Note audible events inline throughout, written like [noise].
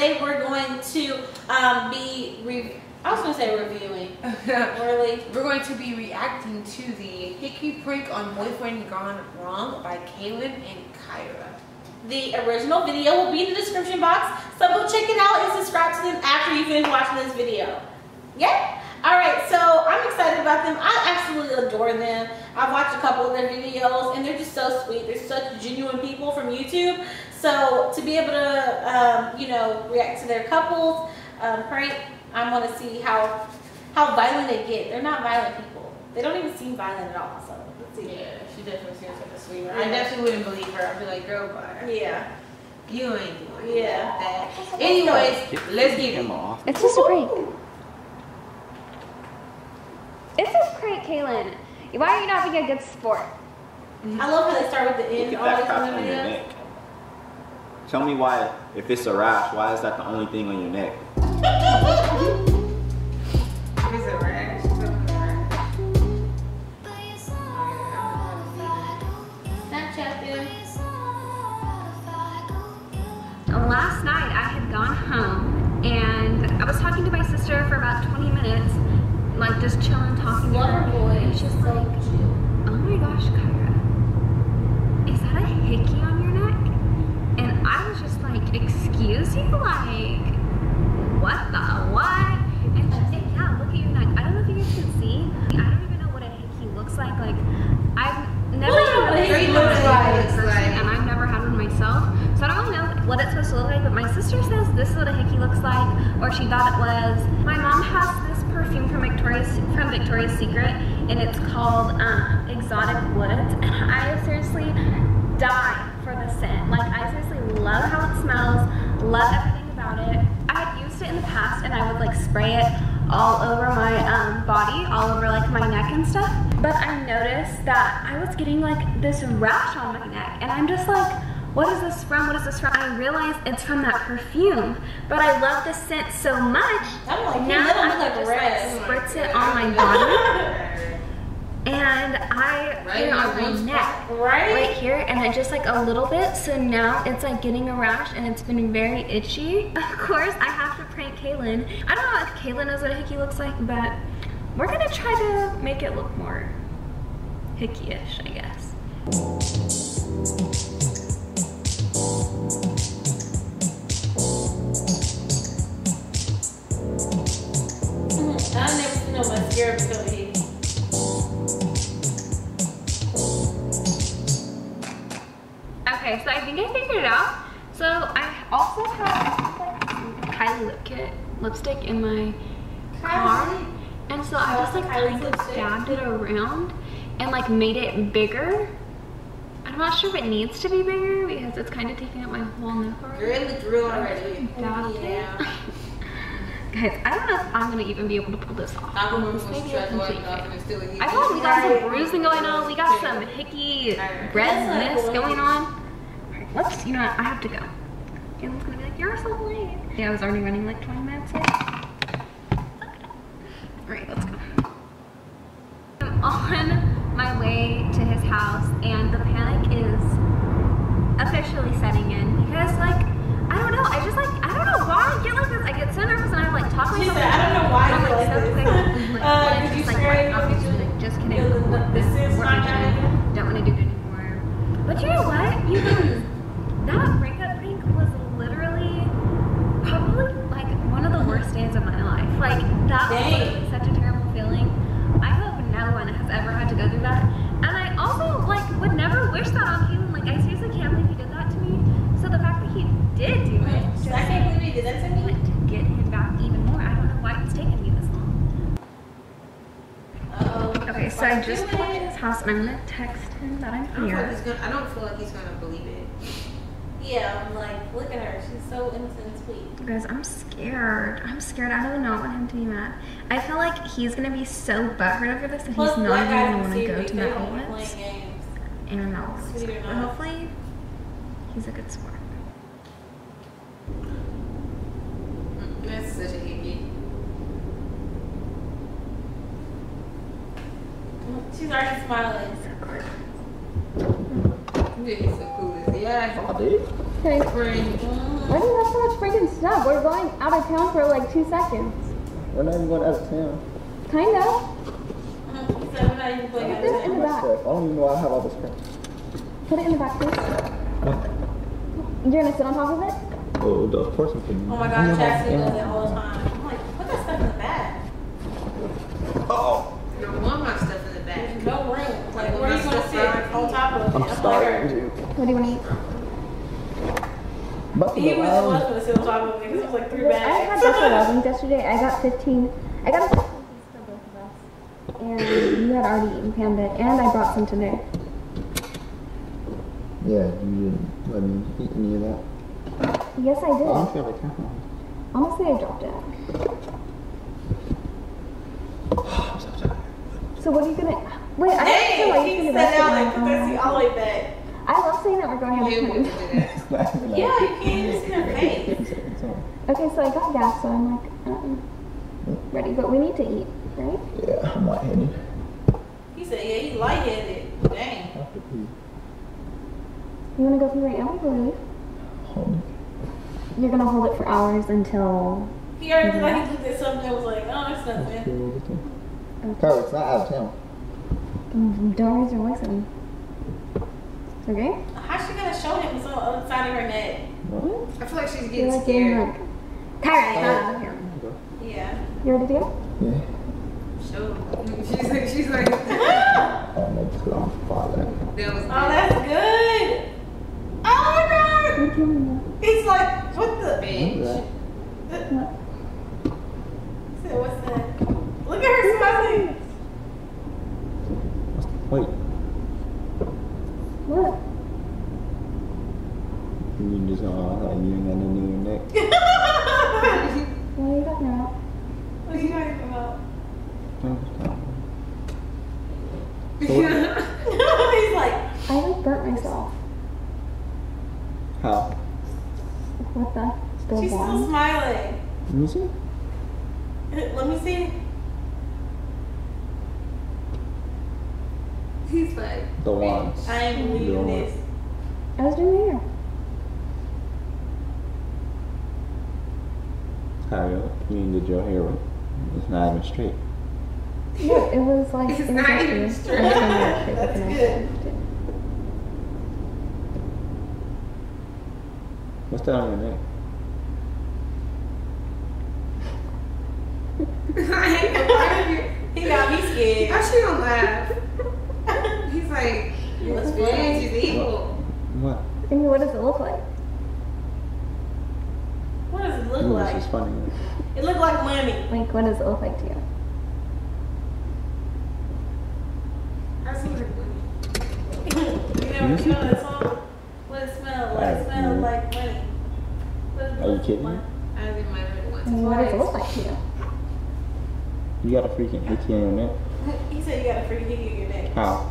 today we're going to um, be, re- I was going to say reviewing. [laughs] really? We're going to be reacting to the Hickey prank on Boyfriend Gone Wrong by Kaylin and Kyra. The original video will be in the description box, so go check it out and subscribe to them after you finish watching this video. Yeah? Alright, so I'm excited about them. I absolutely adore them. I've watched a couple of their videos and they're just so sweet. They're such genuine people from YouTube. So to be able to, um, you know, react to their couples um, prank, I want to see how how violent they get. They're not violent people. They don't even seem violent at all. So let's see. Yeah, she definitely seems like a sweetheart. Yeah. I definitely wouldn't believe her. I'd be like, girl, bye. Yeah. You ain't doing Yeah. that. Anyways, let's get it. off. It's just a prank. It's a prank, Kaylin. Why are you not being a good sport? I love how they start with the Look end always in the on your videos. neck. Tell me why, if it's a rash, why is that the only thing on your neck? It's a rash. It's a rash. Snapchat them. Last night I had gone home and I was talking to my sister for about 20 minutes, like just chilling, talking to Love her. her voice. And she's like, oh my gosh, Kyra, is that a hickey on your neck? And I was just like, excuse you? Like, what the what? And yeah, look at your neck. I don't know if you guys can see. I don't even know what a hickey looks like. Like, I've never had a hickey looks like. person, and I've never had one myself. So I don't really know what it's supposed to look like, but my sister says this is what a hickey looks like, or she thought it was. My mom has this perfume from Victoria's from Victoria's Secret, and it's called um, Exotic Woods, and I seriously die for the scent. Like I seriously love how it smells, love everything about it. I had used it in the past, and I would like spray it all over my um, body, all over like my neck and stuff. But I noticed that I was getting like this rash on my neck, and I'm just like, what is this from? What is this from? I realized it's from that perfume, but I love the scent so much. I'm like, now I'm like just like spritz it on my body, [laughs] and I Right on my neck Right? right here and then just like a little bit. So now it's like getting a rash and it's been very itchy. [laughs] Of course I have to prank Kaylin. I don't know if Kaylin knows what a hickey looks like but we're gonna try to make it look more hickey-ish I guess. Mhm. I never seen no mascara before okay so I think I figured it out so I also have like Kylie lip kit lipstick in my car and so I just like kind of lipstick. dabbed it around and like made it bigger I'm not sure if it needs to be bigger because it's kind of taking up my whole neck You're in the drill already. Dabbed Yeah. it. [laughs] Guys, I don't know if I'm gonna even be able to pull this off. I remember when she tried to wipe off and it's still. I feel we got some bruising going on. We got some hickey redness going on. Let's, you know I have to go. Galen's gonna be like, you're so late. Yeah, I was already running like 20 minutes late. Alright, let's go. I'm on my way to his house and the panic is officially setting in because like, I don't know, I just like, I don't know why I get like this. I get so nervous and I'm like talking She myself I don't know why I'm like so this. quick. [laughs] Like, Uh, did you just, like, right, just kidding. Yeah, the- the- This is not done Don't want to do it anymore. But you know what? You [laughs] that breakup prank was literally probably like one of the worst days of my life. Like that was Dang. literally such a terrible feeling. I hope no one has ever had to go through that. And I also like would never wish that on Kaylin. Like I seriously can't believe he did that to me. So the fact that he did do it, just I can't believe he did that to me. to get him back even more. I don't know why it's taken me this long. Uh-oh. Okay, so I just to his house and I'm gonna text him that I'm I don't, here. gonna, I don't feel like he's gonna believe it. Yeah, I'm like, look at her. She's so innocent and sweet. Guys, I'm scared. I'm scared. I do not want him to be mad. I feel like he's gonna be so butthurt over this that Plus, he's not black even gonna want to go me. to They the don't like outlets. And no, Sweet or but hopefully he's a good sport. That's such a hickey. She's already smiling. Yeah, he's so cool. Yeah. Oh, dude. Okay. Frank. Why do you have so much freaking stuff? We're going out of town for like two seconds. We're not even going out of town. Kind of. He we're not even playing Put this in the back. stuff. I don't even know I have all this crap. Put it in the back, please. You're gonna sit on top of it? Oh, of course I'm kidding. Oh my god, Chasity does it all the time. I'm like, put that stuff in the bag. Oh, You don't want my stuff in the back. There's no room. Like, where are you gonna sit? On top of it. I'm like starving, dude. What do you wanna eat? Buffalo He was the one Wild. gonna sit on top of it because it was like three bags. I had bags. Buffalo Wings yesterday. I got 15. I got a 15 piece for both of us. And you had already eaten Panda, and I brought some to Nick. Yeah, you didn't let me eat any of that. Yes, I I did. don't feel like having Honestly, I dropped it. [sighs] I'm so tired. So what are you gonna? Wait, I don't feel Dang, like he you sat down and can put that seat all the way back. I love saying that we're going out You of want to town. do that. Yeah, you can't just see her face. Okay, so I got gas, so I'm like, um, ready. But we need to eat, right? Yeah, I'm lightheaded. He said, yeah, he's lightheaded. Dang. Have to pee. You wanna go pee right now before we leave? Hold it. You're gonna hold it for hours until. He already looked like he looked at something that was like, oh, it's nothing. Carl, it's not out of town. Don't raise your voice at me. Okay? How's she gonna show him what's on the other side of her neck? What? I feel like she's getting like getting scared. like. Kyra, come out. Yeah. You ready to go? Yeah. [laughs] Sure. She's like, she's like, Oh, no, because I'm father. that was Oh, that's good. Oh my god. You're killing me. He's like, what the? bitch. What? He said, what's that? Look at her smiling. Wait, What? you just uh, like you ain't got nothing in your neck. What are you talking about? what are you talking about? He's like, I like burnt myself. How? What the? The she's still one? smiling. Let me see. Let me see. He's like, The one. I ain't believing this. I was doing here. hair. Kyle, you mean did your hair it's not even straight. No, it was like. It's it was not like even straight. I was gonna [laughs] wear it straight, That's good. changed. What's that on your neck? He got me scared. How she gonna laugh? He's like, What's bitch, funny? she's evil. What? I mean, what does it look like? What does it look Ooh, like? this is funny. It looked like money. Like, what does it look like to you? I see her booty. you never you know that song? What it smell like? It smells like money. What it Are you kidding me? I was in my room once I what does it look like to you? You got a freaking hickey on your neck? He said you got a freaking hickey in your neck. How?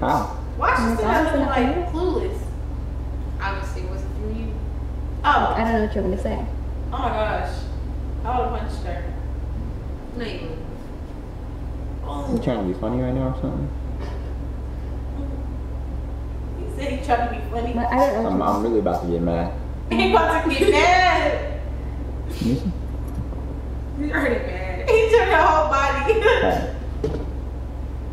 How? Why she Oh my still God, looking like not clueless? Obviously, it wasn't for you. Oh, I don't know what you're gonna say. oh my gosh. I would have punched her. No, you wouldn't. You Oh. trying to be funny right now or something? He said he tried to be funny. But I don't know. I'm, I'm really about to get mad. [laughs] He about to get mad. You see? You're already mad. He turned her whole body. Hey.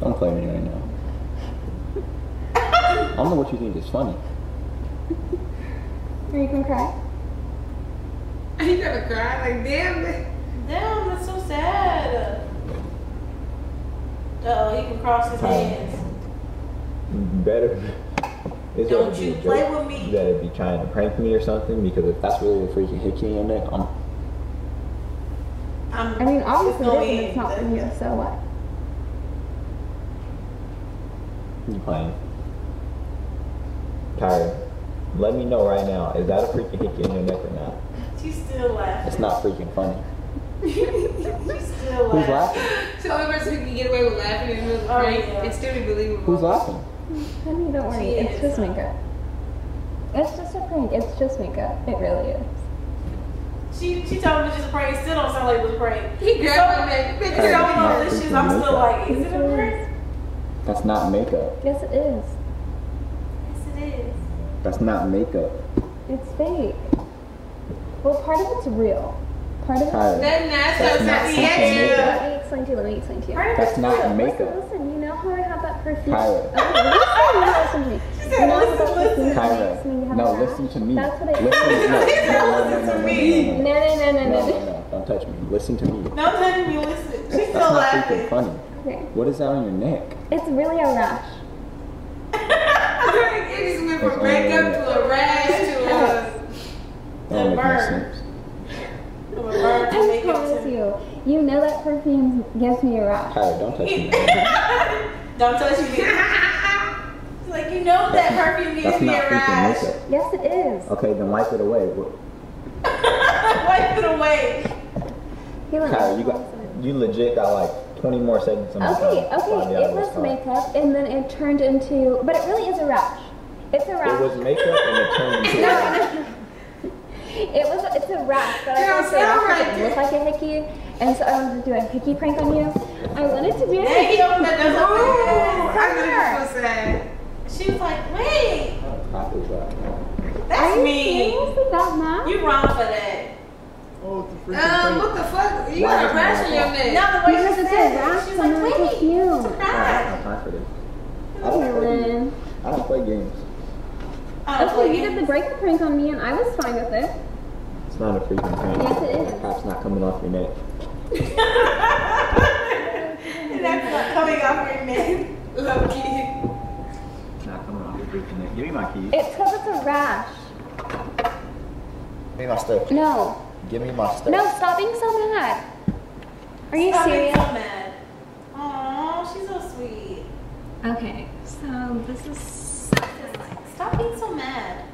Don't play me right now. [laughs] I don't know what you think is funny. Are you gonna cry? Are you gonna cry. Like, damn it. Damn, that's so sad. Oh, he can cross his hands. Better. It's Don't you a play joke. with me. You gotta be trying to prank me or something because if that's really a freaking hickey in your neck, I'm. I'm, I mean, obviously it's no is, it's not for you, so what? You playing? Kyra, let me know right now. Is that a freaking hickey in your neck or not? She's still laughing. It's not freaking funny. She's still Who's laughing. laughing? So the only person who can get away with laughing in the middle of Oh, prank yeah. and still be believable. Who's laughing? Honey, don't worry. She It's is. just makeup. It's just a prank. It's just makeup. It really is. She she told me it's just pray. prank. It still don't sound like it was a prank. He grabbed my neck. It's Bitch, so Not malicious. I'm still like, is it a prank? That's not makeup. Yes, it is. Yes, it it is. That's not makeup. It's fake. Well, part of it's real. Part of it's Kyra, Then that's That's so not sexy. fucking Yeah. makeup. Let me explain to you. Let me explain to you. Part That's not real. makeup. Listen, listen, you know how I have that perfume? Kyra. Okay, listen, listen to me. She You said, know how listen, listen. Kyra, me have no, a listen to me. That's what it listen, no, no, no, no, no, no, no, no, no, No, don't touch me. Listen to me. No, honey, you listen. She's That's still not freaking laughing. funny. Okay. What is that on your neck? It's really a rash. [laughs] It just went from That's makeup all. to a rash to a. [laughs] That don't make no sense. I'm a bird to I make promise you. You know that perfume gives me a rash. Kyra, don't touch me. [laughs] Don't touch me. [laughs] Like, you know that perfume gives That's me not a freaking rash. makeup. Yes, it is. Okay, then wipe it away. [laughs] Wipe it away. Here, let me- you got, you legit got like 20 more seconds on Okay, time. okay, Find it was makeup and then it turned into, but it really is a rash. It's a rash. It was makeup and it turned into a no, no. It was, it's a rash, but I Yeah, was gonna say right it looked like a hickey, and so I wanted to do a hickey prank on you. I wanted to do a hickey yo, prank that on you. doesn't I know you so sad. She was like, wait, How crap is that? Are that's you me. seriously that? You wrong for that. Oh, it's a Um, what the fuck? You got a rash on your neck. No, the way Because she it's a said it, rash she's like, wait, perfume. I don't have time for this. I don't play games. I don't play games. I don't Okay, play you did the games. breakup prank on me and I was fine with it. It's not a freaking prank. Yes, it is. The cap's not coming off your neck. And [laughs] that's not coming off your neck. Low key. It's not coming off your freaking neck. Give me my keys. It's because it's a rash. Give me my stuff. No. Give me my stuff. No, stop being so mad. Are you Stop being so mad. Aw, she's so sweet. Okay, so this is. Stop being so mad.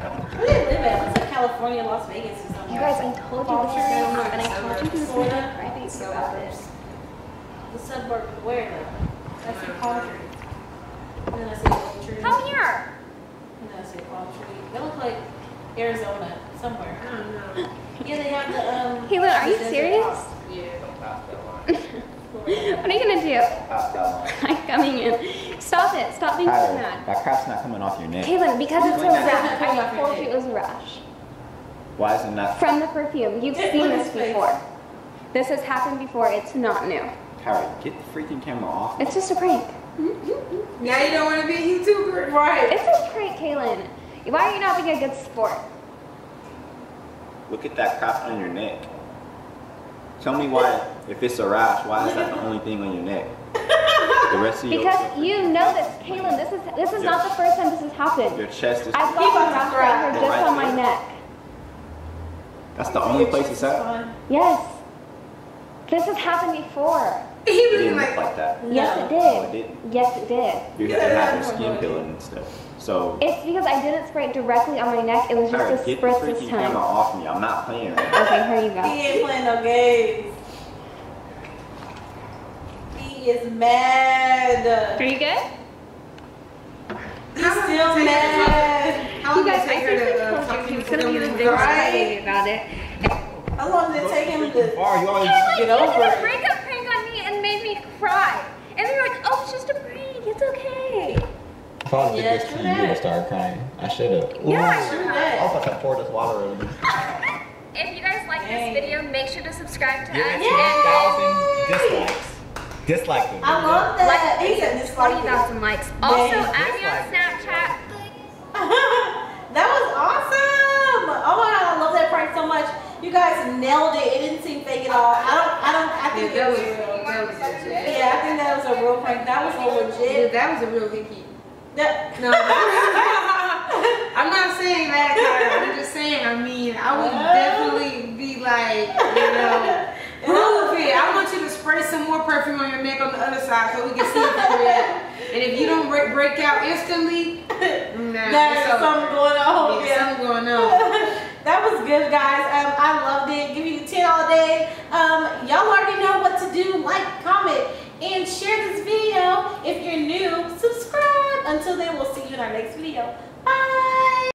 Where do they live at? It's like California, Las Vegas or something. You guys, I told you this was going to happen. I told you this was going to Florida. happen. I think so about this. The suburb, where though? I see palm trees. And then I see oak trees. Come here. And then I see palm trees. They look like Arizona, somewhere. I don't know. Yeah, they have the, um. Kaylin, are you the desert serious? house. Yeah. [laughs] What are you gonna do? Pass that one. [laughs] I'm coming in. Stop it. Stop being so Kyra, mad. that crap's not coming off your neck. Kaylin, because it's a Wait, rash. I off told you it was a rash. Why is it not? From the perfume. You've Yeah, seen this his face. before. This has happened before. It's not new. Kyra, get the freaking camera off. It's just a prank. Now you don't want to be a YouTuber? Right. It's a prank, Kaylin. Why are you not being a good sport? Look at that crap on your neck. Tell me why, if it's a rash, why is that the only thing on your neck? The rest of your Because you know this, Kaylin. This is this is not the first time this has happened. your chest is. I've He about got to a rash right here just on my neck. That's the only place it's at. Yes. This has happened before. He It didn't like, look like that. Yes, No. it No, it did. Oh, didn't. Yes, it did. You Yeah, had to have your skin what- peeling and stuff. So, It's because I didn't spray it directly on my neck. It was just Kyra, a get the spritz this freaking camera time. off me. I'm not playing right now. Okay, here you go. He ain't playing no games. He is mad. Are you good? He's still does mad. How guys, does I it take her seriously to uh, told talk to he you gonna be them the to biggest cry? crybaby about it. How long did it take him to Far, you always Kaylin, get you over did a it? breakup prank on me and made me cry. And then you're like, oh, it's just a prank. It's okay. probably Yeah, did this true to you and started crying. I should have. Yeah, do I that? hope I can pour this water over this. [laughs] If you guys like Dang. this video, make sure to subscribe to Give us. it 10,000 dislikes. Dislike the video. I love that. the He said dislike 20,000 likes. Also, add me on Snapchat. that was awesome. Oh my god, I love that prank so much. You guys nailed it. It didn't seem fake at all. I don't. I don't. I think Yeah, that was, was real. that was legit. Yeah, I think that was a real prank. That was so Yeah, legit. that was a real hickey. That, No, [laughs] [laughs] I'm not saying that. I'm just saying, I mean, I would definitely be like, you know, [laughs] prove it. I want you to spray some more perfume on your neck on the other side so we can see it for real. And if you don't break, break out instantly, nah, There's something going on. Yeah, Yeah. something going on. That was good, guys. Um, I loved it. Give you 10 all day. Um, y'all already know what to do. Like, comment, and share this video. If you're new, subscribe. Until then, we'll see you in our next video.